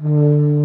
Mm-hmm.